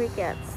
crickets.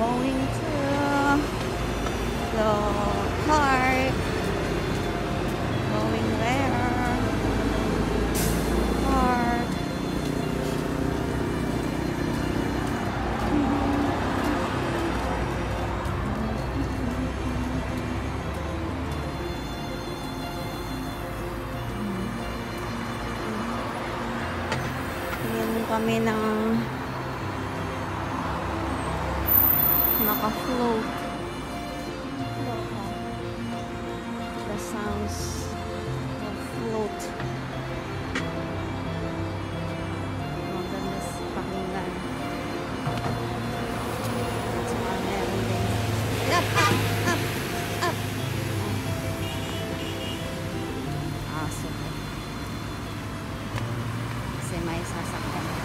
going to the park. Going there. Park. Yan kami ng naka-float. The sounds of float. Maganda sa pakinggan. At saka meron din. Up, up, up, up. Aso. Kasi may sasakyan.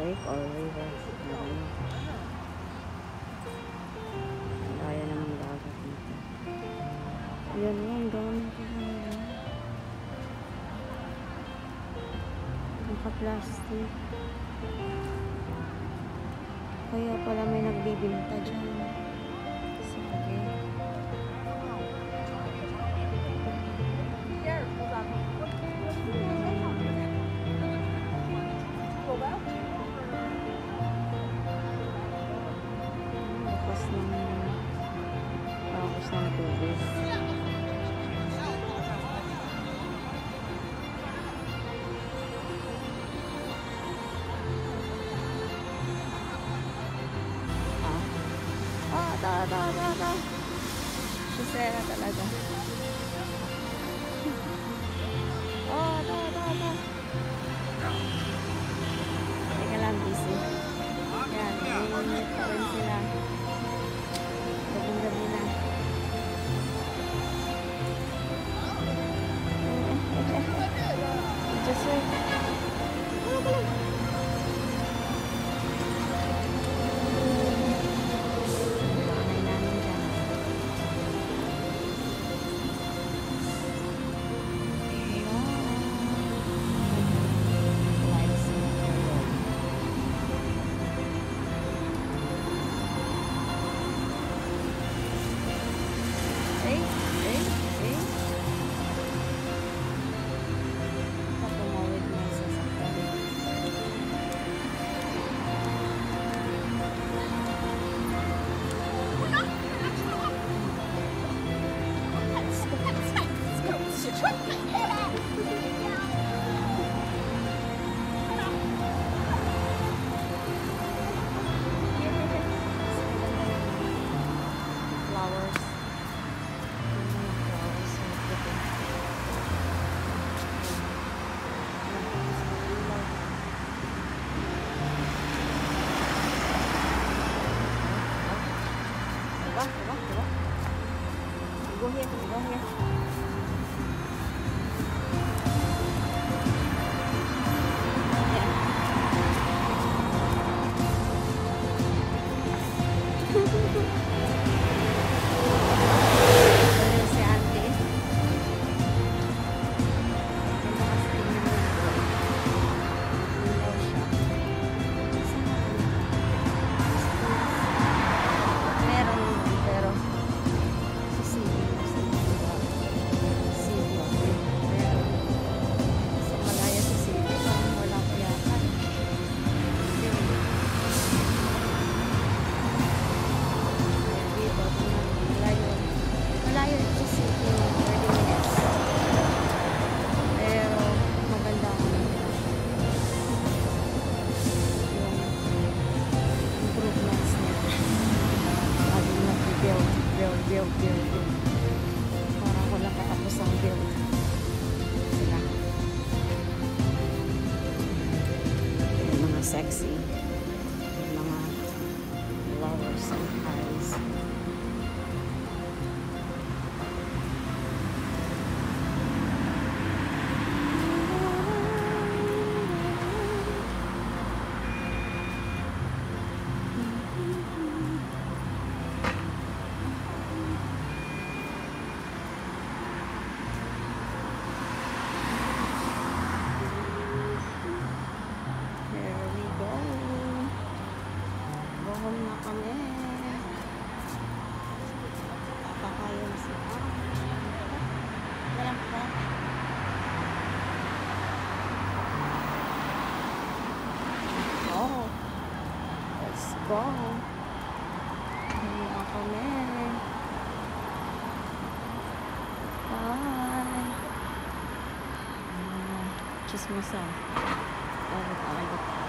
lake or river. Daya naman dagat nito. Ayan nga, ang dami ko kanila. Naka-plastic. Kaya pala may nagbibinta dyan. 来来再来个 sexy. home na kami. Papakayan si Pao. Walang pa. Oh. Let's go. Home na kami. Bye. Chismosa. Agot-agot.